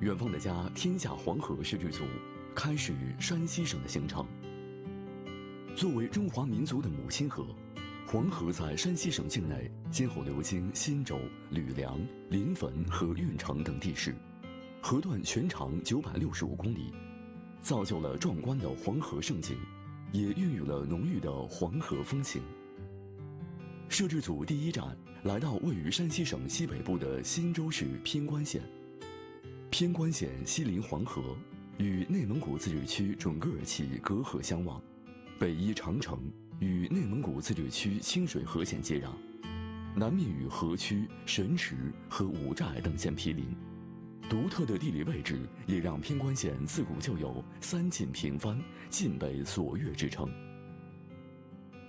远方的家，天下黄河摄制组开始山西省的行程。作为中华民族的母亲河，黄河在山西省境内先后流经忻州、吕梁、临汾和运城等地市，河段全长九百六十五公里，造就了壮观的黄河盛景，也孕育了浓郁的黄河风情。摄制组第一站来到位于山西省西北部的忻州市偏关县。偏关县西临黄河，与内蒙古自治区准噶尔旗隔河相望，北依长城，与内蒙古自治区清水河县接壤，南面与河曲、神池和五寨等县毗邻。独特的地理位置也让偏关县自古就有“三晋平藩，晋北锁岳”之称。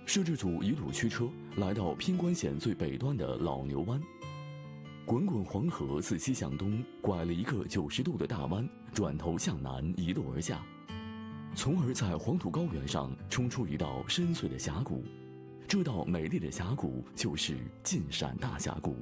摄制组一路驱车来到偏关县最北端的老牛湾，滚滚黄河自西向东拐了一个九十度的大弯，转头向南一路而下，从而在黄土高原上冲出一道深邃的峡谷。这道美丽的峡谷就是晋陕大峡谷。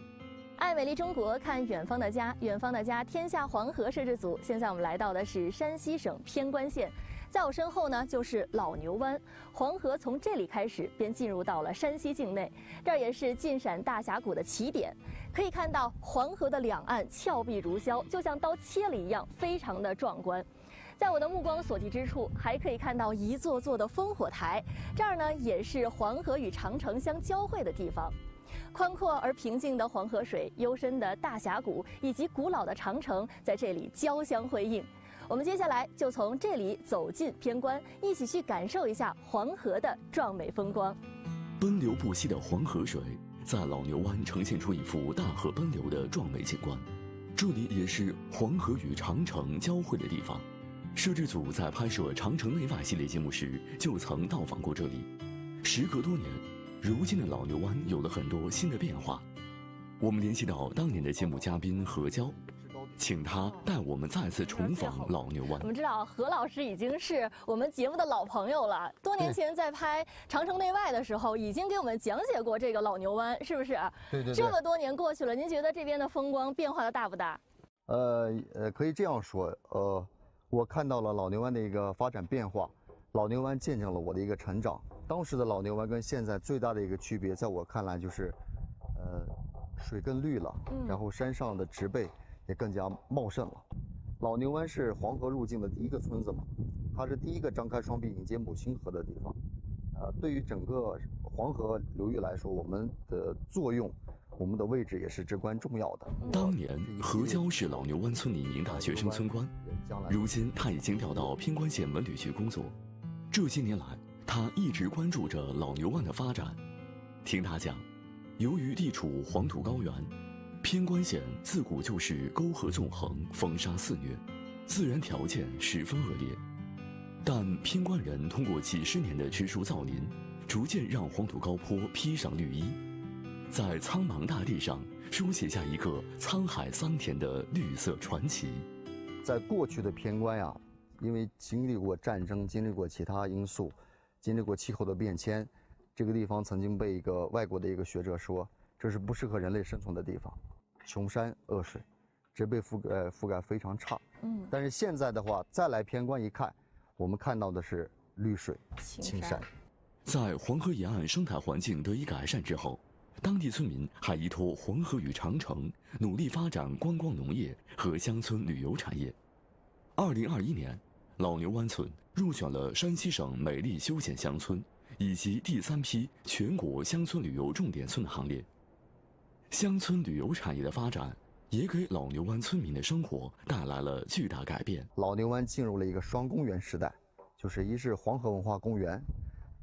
爱美丽中国，看远方的家，远方的家，天下黄河摄制组。现在我们来到的是山西省偏关县。在我身后呢，就是老牛湾，黄河从这里开始便进入到了山西境内，这儿也是晋陕大峡谷的起点。可以看到黄河的两岸峭壁如削，就像刀切了一样，非常的壮观。在我的目光所及之处，还可以看到一座座的烽火台，这儿呢也是黄河与长城相交汇的地方。宽阔而平静的黄河水，幽深的大峡谷，以及古老的长城，在这里交相辉映。我们接下来就从这里走进偏关，一起去感受一下黄河的壮美风光。奔流不息的黄河水在老牛湾呈现出一幅大河奔流的壮美景观，这里也是黄河与长城交汇的地方。摄制组在拍摄《长城内外》系列节目时就曾到访过这里。时隔多年，如今的老牛湾有了很多新的变化。我们联系到当年的节目嘉宾何娇。请他带我们再次重访老牛湾。我们知道何老师已经是我们节目的老朋友了，多年前在拍《长城内外》的时候，已经给我们讲解过这个老牛湾，是不是？对对。这么多年过去了，您觉得这边的风光变化的大不大？呃呃，可以这样说，呃，我看到了老牛湾的一个发展变化，老牛湾见证了我的一个成长。当时的老牛湾跟现在最大的一个区别，在我看来就是，呃，水更绿了，然后山上的植被。也更加茂盛了。老牛湾是黄河入境的第一个村子嘛，它是第一个张开双臂迎接母亲河的地方。呃，对于整个黄河流域来说，我们的作用，我们的位置也是至关重要的。当年何娇是老牛湾村里名大学生村官，如今他已经调到偏关县文旅局工作。这些年来，他一直关注着老牛湾的发展。听他讲，由于地处黄土高原。偏关县自古就是沟壑纵横、风沙肆虐，自然条件十分恶劣。但偏关人通过几十年的植树造林，逐渐让黄土高坡披上绿衣，在苍茫大地上书写下一个沧海桑田的绿色传奇。在过去的偏关呀，因为经历过战争，经历过其他因素，经历过气候的变迁，这个地方曾经被一个外国的一个学者说。这是不适合人类生存的地方，穷山恶水，植被覆盖覆盖非常差。嗯，但是现在的话，再来偏关一看，我们看到的是绿水青山。在黄河沿岸生态环境得以改善之后，当地村民还依托黄河与长城，努力发展观光农业和乡村旅游产业。二零二一年，老牛湾村入选了山西省美丽休闲乡村以及第三批全国乡村旅游重点村的行列。乡村旅游产业的发展，也给老牛湾村民的生活带来了巨大改变。老牛湾进入了一个双公园时代，就是一是黄河文化公园，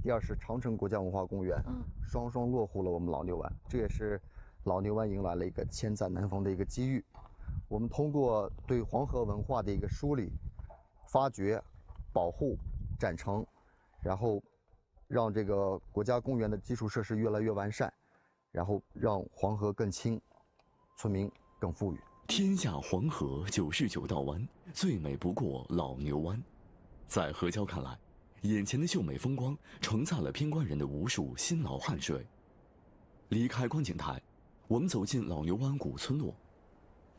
第二是长城国家文化公园，双双落户了我们老牛湾。这也是老牛湾迎来了一个千载难逢的一个机遇。我们通过对黄河文化的一个梳理、发掘、保护、展成，然后让这个国家公园的基础设施越来越完善。然后让黄河更清，村民更富裕。天下黄河九十九道弯，最美不过老牛湾。在何娇看来，眼前的秀美风光承载了偏关人的无数辛劳汗水。离开观景台，我们走进老牛湾古村落。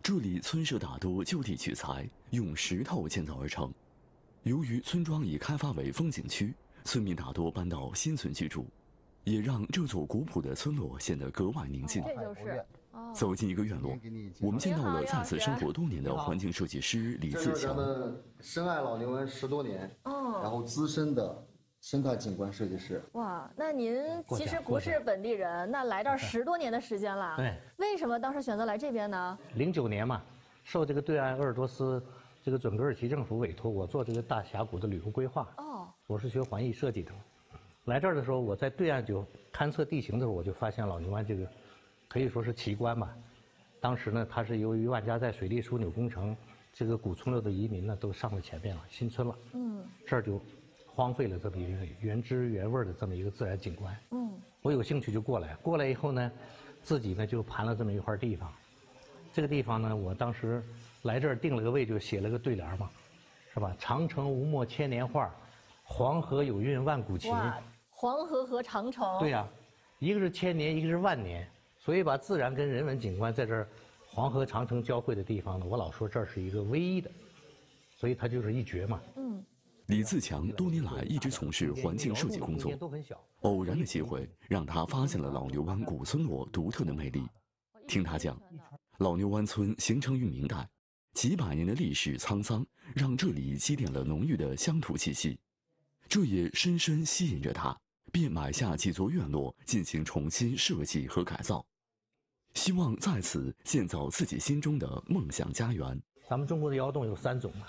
这里村舍大多就地取材，用石头建造而成。由于村庄已开发为风景区，村民大多搬到新村居住，也让这座古朴的村落显得格外宁静。这就是走进一个院落，我们见到了在此生活多年的环境设计师李自强。深爱老牛湾十多年，哦，然后资深的生态景观设计师。哇，那您其实不是本地人，那来这儿十多年的时间了。对，为什么当时选择来这边呢？零九年嘛，受这个对岸鄂尔多斯这个准格尔旗政府委托，我做这个大峡谷的旅游规划。哦，我是学环艺设计的，来这儿的时候，我在对岸就勘测地形的时候，我就发现老牛湾这个。可以说是奇观吧。当时呢，它是由于万家寨水利枢纽工程，这个古村落的移民呢都上了前面了，新村了。嗯。这儿就荒废了这么一个原汁原味的这么一个自然景观。嗯。我有兴趣就过来，过来以后呢，自己呢就盘了这么一块地方。这个地方呢，我当时来这儿定了个位，就写了个对联嘛，是吧？长城无墨千年画，黄河有韵万古情。黄河和长城。对呀，一个是千年，一个是万年。所以把自然跟人文景观在这儿，黄河长城交汇的地方呢，我老说这儿是一个唯一的，所以它就是一绝嘛。嗯。李自强多年来一直从事环境设计工作，偶然的机会让他发现了老牛湾古村落独特的魅力。听他讲，老牛湾村形成于明代，几百年的历史沧桑让这里积淀了浓郁的乡土气息，这也深深吸引着他，便买下几座院落进行重新设计和改造。希望在此建造自己心中的梦想家园。咱们中国的窑洞有三种嘛，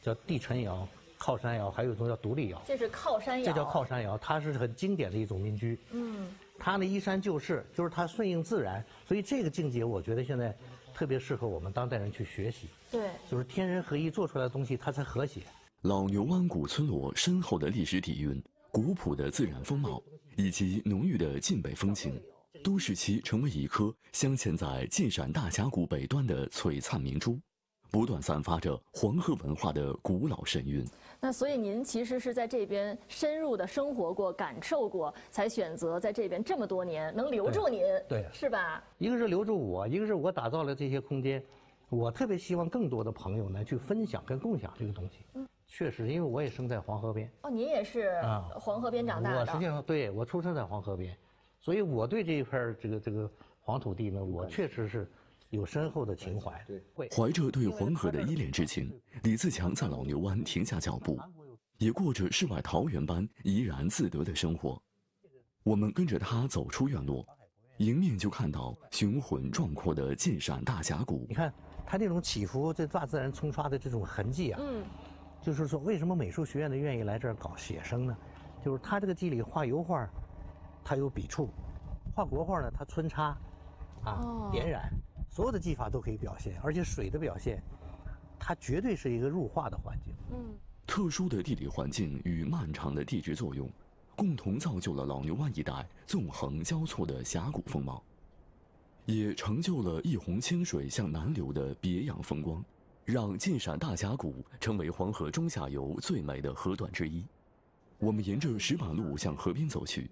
叫地陈窑、靠山窑，还有一种叫独立窑。这是靠山窑。这叫靠山窑，它是很经典的一种民居。嗯。它呢依山就势，就是它顺应自然，所以这个境界我觉得现在特别适合我们当代人去学习。对。就是天人合一做出来的东西，它才和谐。老牛湾古村落深厚的历史底蕴、古朴的自然风貌以及浓郁的晋北风情。都使其成为一颗镶嵌在晋陕大峡谷北端的璀璨明珠，不断散发着黄河文化的古老神韵。那所以您其实是在这边深入的生活过、感受过，才选择在这边这么多年能留住您，对，是吧？一个是留住我，一个是我打造了这些空间，我特别希望更多的朋友呢去分享跟共享这个东西。嗯，确实，因为我也生在黄河边。哦，您也是啊，黄河边长大的。我实际上对我出生在黄河边。所以我对这一片这个这个黄土地呢，我确实是有深厚的情怀。对，怀着对黄河的依恋之情，李自强在老牛湾停下脚步，也过着世外桃源般怡然自得的生活。我们跟着他走出院落，迎面就看到雄浑壮阔的晋陕大峡谷。你看它这种起伏，这大自然冲刷的这种痕迹啊，嗯，就是说为什么美术学院的愿意来这儿搞写生呢？就是他这个地里画油画。他有笔触，画国画呢，他穿插，啊，点染，所有的技法都可以表现，而且水的表现，它绝对是一个入画的环境。嗯，特殊的地理环境与漫长的地质作用，共同造就了老牛湾一带纵横交错的峡谷风貌，也成就了一泓清水向南流的别样风光，让晋陕大峡谷成为黄河中下游最美的河段之一。我们沿着石板路向河边走去。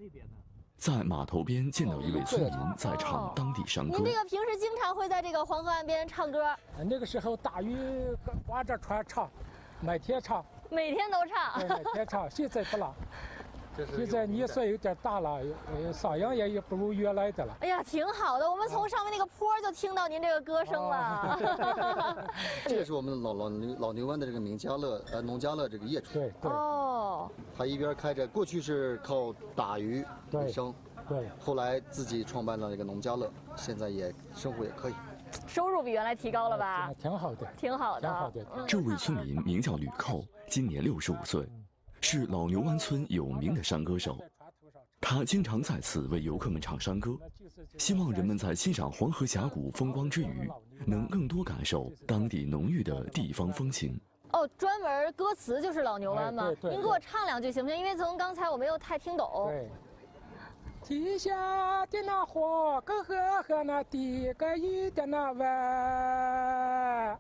在码头边见到一位村民在唱当地山歌。您这个平时经常会在这个黄河岸边唱歌？那个时候大雨刮着船唱，每天唱。每天都唱。每天唱，现在不了。现在年岁有点大了，呃，嗓音也也不如原来的了。哎呀，挺好的，我们从上面那个坡就听到您这个歌声了。这也是我们老老牛老牛湾的这个名家乐呃农家乐这个业主。对对。哦。他一边开着，过去是靠打鱼为生，对。后来自己创办了这个农家乐，现在也生活也可以。收入比原来提高了吧？挺好的。挺好的。挺好的。这位村民名叫吕寇，今年六十五岁。是老牛湾村有名的山歌手，他经常在此为游客们唱山歌，希望人们在欣赏黄河峡谷风光之余，能更多感受当地浓郁的地方风情。哦，专门歌词就是老牛湾吗？您给我唱两句行不行？因为从刚才我没有太听懂。对。地下的那黄河和那地个一的那湾。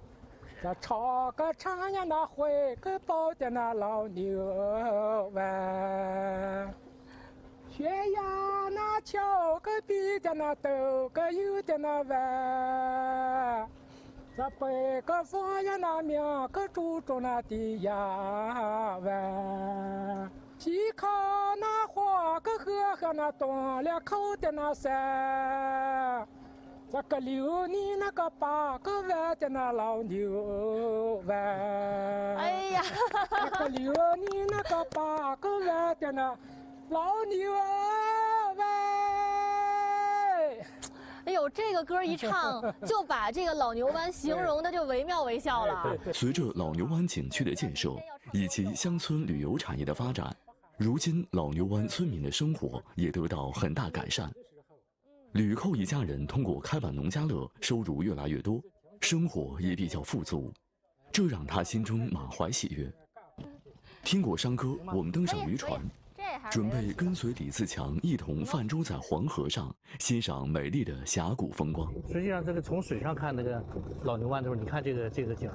这唱歌唱呀，那会个抱的那老牛湾，悬崖那桥个比的那陡个有的那弯，这北个方呀那名个注重那的呀湾，西靠那黄个河和那东两口的那山，这个六你那个八个弯的那老牛湾，哎呀，那个六你那个八个弯的那老牛湾。哎呦，这个歌一唱，就把这个老牛湾形容的就惟妙惟肖了。随着老牛湾景区的建设以及乡村旅游产业的发展，如今老牛湾村民的生活也得到很大改善。吕寇一家人通过开办农家乐，收入越来越多，生活也比较富足，这让他心中满怀喜悦。听过山歌，我们登上渔船。准备跟随李自强一同泛舟在黄河上，欣赏美丽的峡谷风光。实际上，这个从水上看那个老牛湾的时候，你看这个这个景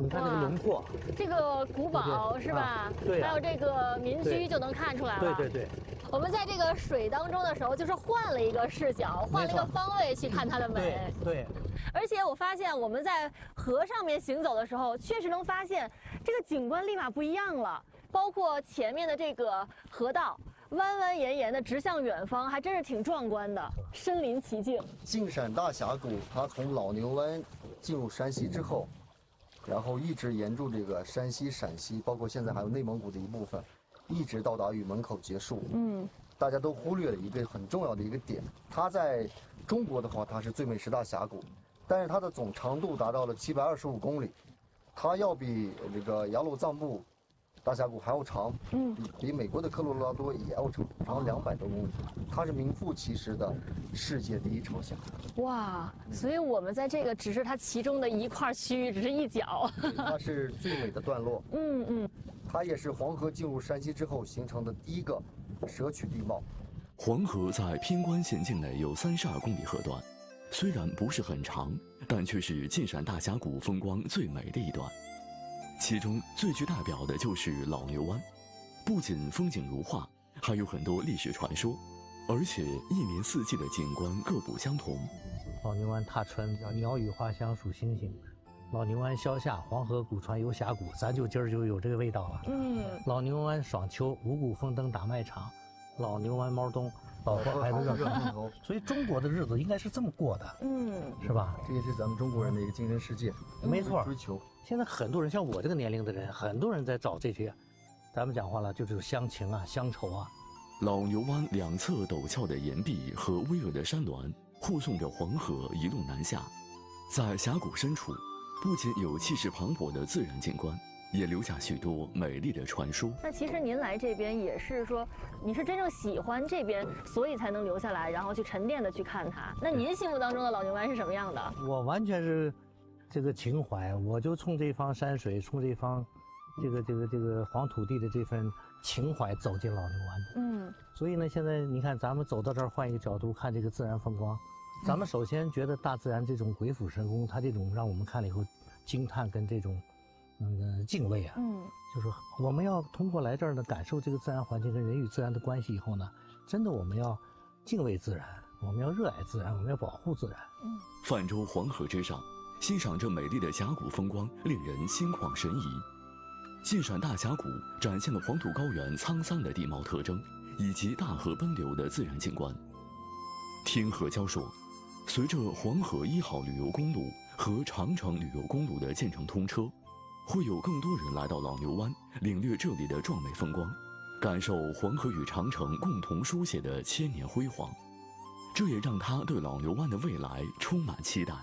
你看这个轮廓，这个古堡是吧？对，还有这个民居就能看出来了。对对对。我们在这个水当中的时候，就是换了一个视角，换了一个方位去看它的美。对。而且我发现我们在河上面行走的时候，确实能发现这个景观立马不一样了。包括前面的这个河道，弯弯延延的直向远方，还真是挺壮观的，身临其境。晋陕大峡谷，它从老牛湾进入山西之后，然后一直沿住这个山西、陕西，包括现在还有内蒙古的一部分，一直到达与门口结束。嗯，大家都忽略了一个很重要的一个点，它在中国的话，它是最美十大峡谷，但是它的总长度达到了七百二十五公里，它要比这个雅鲁藏布。大峡谷还要长，嗯，比比美国的科罗拉多也要长，长两百多公里，它是名副其实的世界第一长峡。哇，所以我们在这个只是它其中的一块区域，只是一角。它是最美的段落。嗯嗯，它也是黄河进入山西之后形成的第一个蛇曲地貌。黄河在偏关县境内有三十二公里河段，虽然不是很长，但却是晋陕大峡谷风光最美的一段。其中最具代表的就是老牛湾，不仅风景如画，还有很多历史传说，而且一年四季的景观各不相同。老牛湾踏春，鸟语花香数星星；老牛湾消夏，黄河古船游峡谷，咱就今儿就有这个味道了。嗯。老牛湾爽秋，五谷丰登打麦场；老牛湾猫冬，老婆孩子热炕头。所以中国的日子应该是这么过的，嗯，是吧？这也是咱们中国人的一个精神世界，没错，追求。现在很多人像我这个年龄的人，很多人在找这些，咱们讲话了就是乡情啊、乡愁啊。老牛湾两侧陡峭的岩壁和巍峨的山峦护送着黄河一路南下，在峡谷深处，不仅有气势磅礴的自然景观，也留下许多美丽的传说。那其实您来这边也是说，你是真正喜欢这边，所以才能留下来，然后去沉淀的去看它。那您心目当中的老牛湾是什么样的？我完全是。这个情怀，我就冲这方山水，冲这方，这个这个这个黄土地的这份情怀走进老牛湾的。嗯，所以呢，现在你看，咱们走到这儿，换一个角度看这个自然风光，咱们首先觉得大自然这种鬼斧神工，它这种让我们看了以后惊叹跟这种嗯敬畏啊。嗯，就是我们要通过来这儿呢，感受这个自然环境跟人与自然的关系以后呢，真的我们要敬畏自然，我们要热爱自然，我们要保护自然。嗯，泛舟黄河之上。欣赏这美丽的峡谷风光，令人心旷神怡。晋陕大峡谷展现了黄土高原沧桑的地貌特征，以及大河奔流的自然景观。天河交说，随着黄河一号旅游公路和长城旅游公路的建成通车，会有更多人来到老牛湾，领略这里的壮美风光，感受黄河与长城共同书写的千年辉煌。这也让他对老牛湾的未来充满期待。